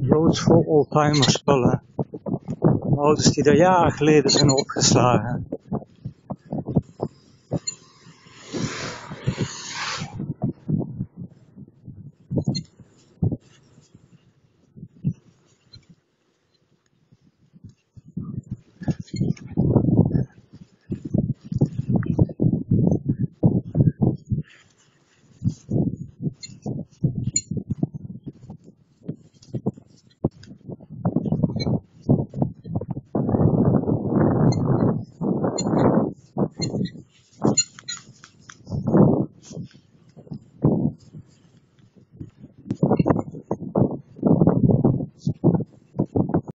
Joods voor Alzheimerspillen. Ouders die daar jaren geleden zijn opgeslagen.